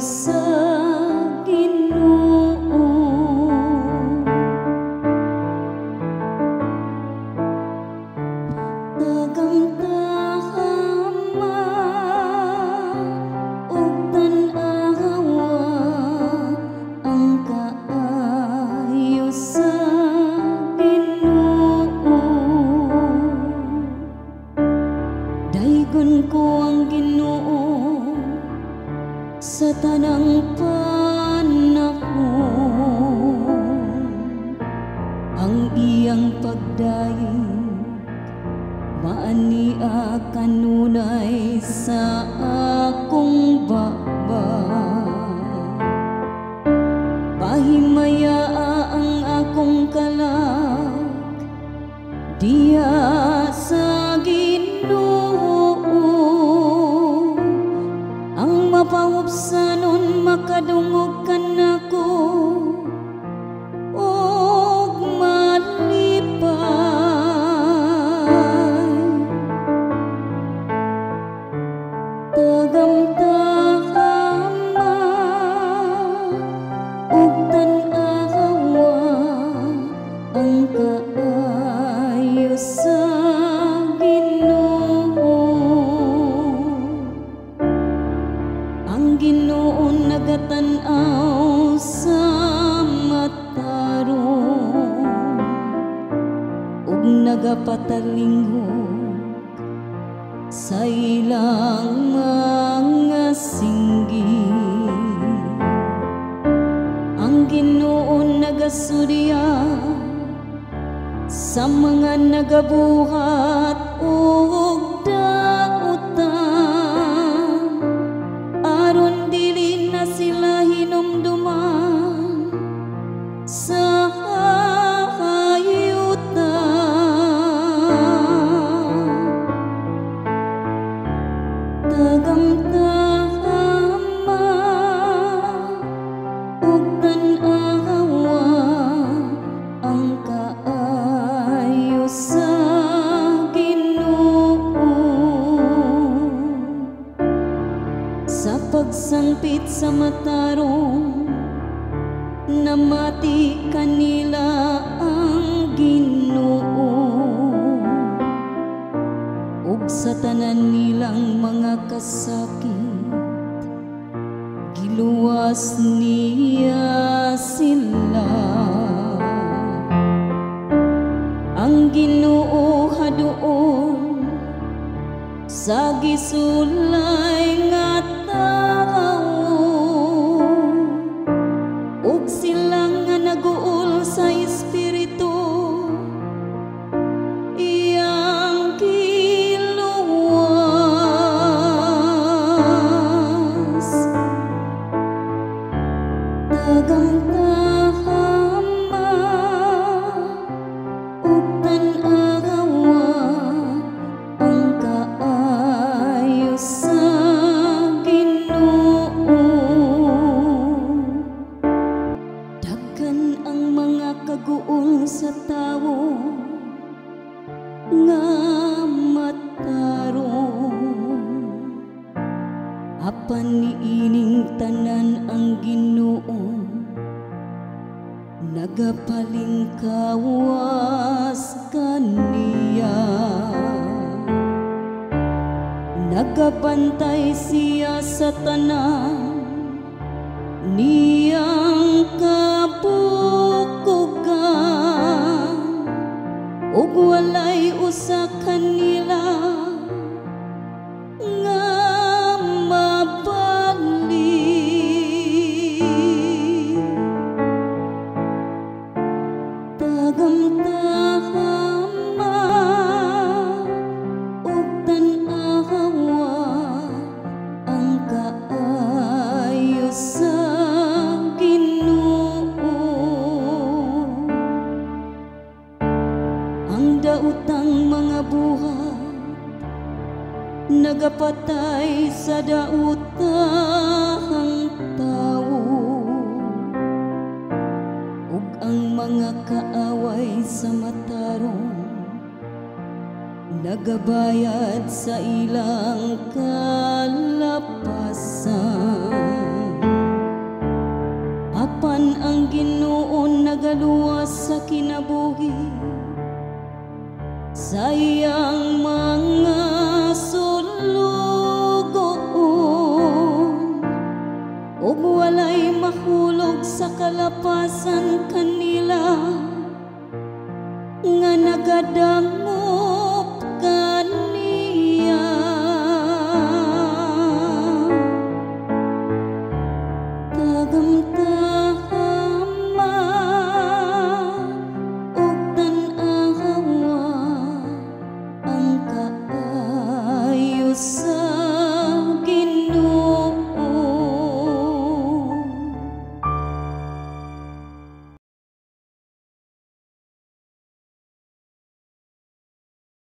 so tanang panahon. Ang iyang pagdaing Maania kanunay sa akong baba. Pahimaya ang akong kalak Diyan Ang mapangupsanon makadungog ka nako Og malipay Tagamtahama ug nagapatalingho sa ilang mga singgi ang Ginoo nagasudya sa mga nagabuhat. Ug sa pagsangpit sa matarong namati kanila ang Ginoo. Ug sa tanan nilang mga kasakit giluwas niya sila. Ang Ginoo haduon sa gisulay nga sila nga naguol sa espiritu. Iyang kiluwas. Tagamtahama Apan niining tanan ang Ginoo. Nagapalingkawas kaniya. Nagabantay siya sa tanan. Niyang nagapatay sa dautang tawo ug ang mga kaaway sa matarong nagabayad sa ilang kalapasan. Apan ang Ginoo nagaluwas sa kinabuhi sa iyang mga mahulog sa kalapasan kanila. Nga nagadangop kaniya. Kagamtan